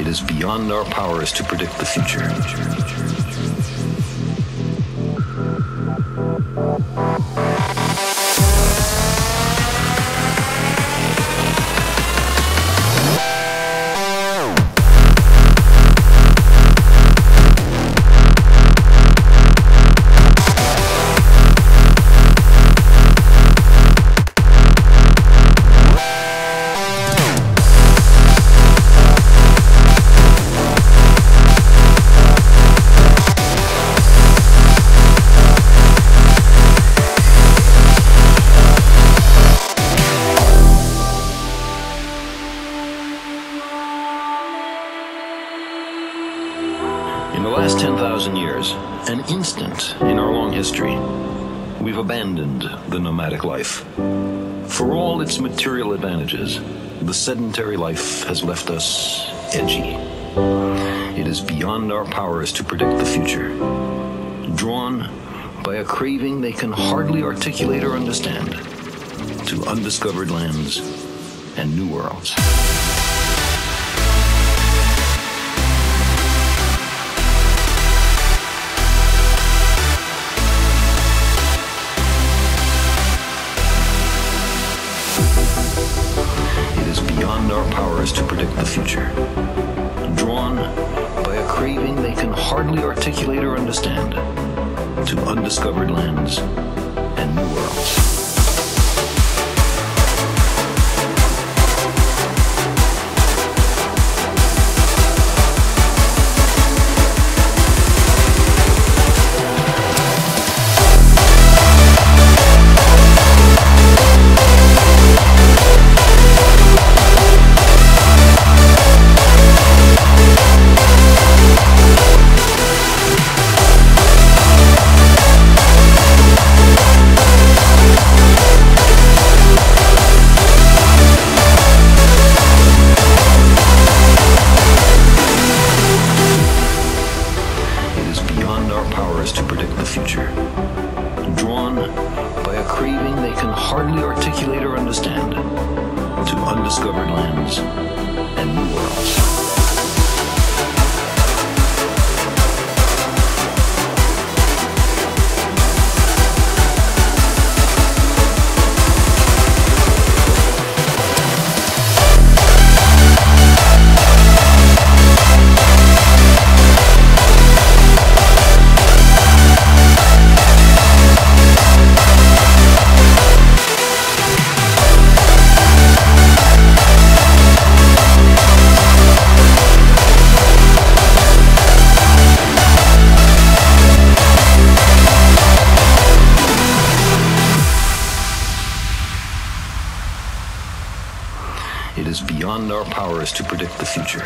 It is beyond our powers to predict the future. Last 10,000 years, an instant in our long history, we've abandoned the nomadic life. For all its material advantages, the sedentary life has left us edgy. It is beyond our powers to predict the future. Drawn by a craving they can hardly articulate or understand to undiscovered lands and new worlds. Our powers to predict the future. Drawn by a craving they can hardly articulate or understand to undiscovered lands and new worlds. They can hardly articulate or understand to undiscovered lands and new worlds. Is beyond our powers to predict the future.